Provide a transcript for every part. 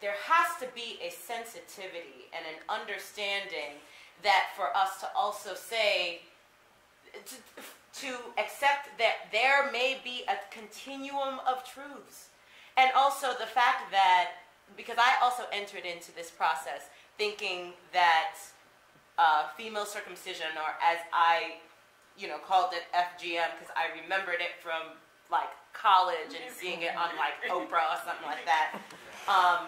there has to be a sensitivity and an understanding that for us to also say, to, to accept that there may be a continuum of truths. And also the fact that, because I also entered into this process thinking that uh, female circumcision, or as I, you know, called it FGM, because I remembered it from like college and seeing it on like Oprah or something like that. Um,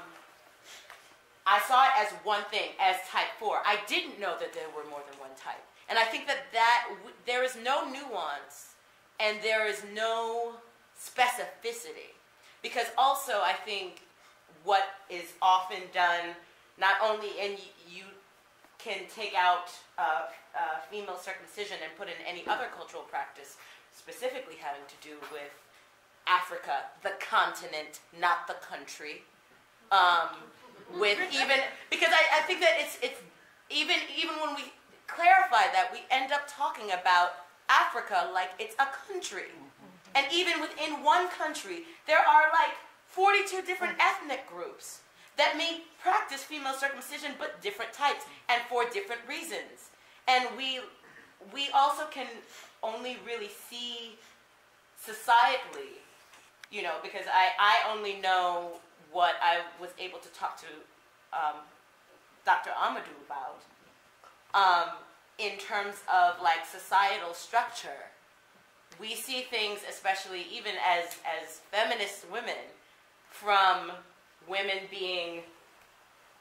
I saw it as one thing, as type 4. I didn't know that there were more than one type. And I think that, that there is no nuance and there is no specificity. Because also, I think what is often done, not only, and you, you can take out uh, uh, female circumcision and put in any other cultural practice, specifically having to do with Africa, the continent, not the country. Um, with even because I, I think that it's it's even even when we clarify that we end up talking about Africa like it's a country. Mm-hmm. And even within one country, there are like 42 different mm-hmm. ethnic groups that may practice female circumcision, but different types and for different reasons. And we, we also can only really see societally, you know, because I, I only know what I able to talk to um, Dr. Ahmadu about um, in terms of like societal structure. We see things, especially even as, as feminist women, from women being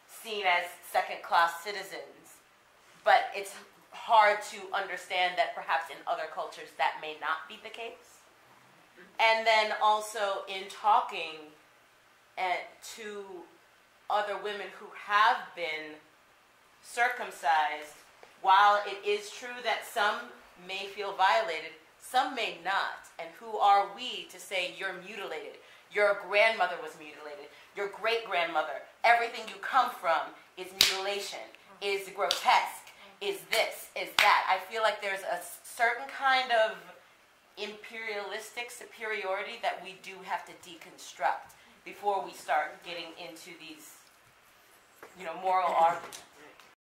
seen as second class citizens. But it's hard to understand that perhaps in other cultures that may not be the case. And then also in talking uh, to other women who have been circumcised, while it is true that some may feel violated, some may not. And who are we to say you're mutilated? Your grandmother was mutilated. Your great grandmother. Everything you come from is mutilation, is grotesque, is this, is that. I feel like there's a certain kind of imperialistic superiority that we do have to deconstruct before we start getting into these, you know, moral arguments.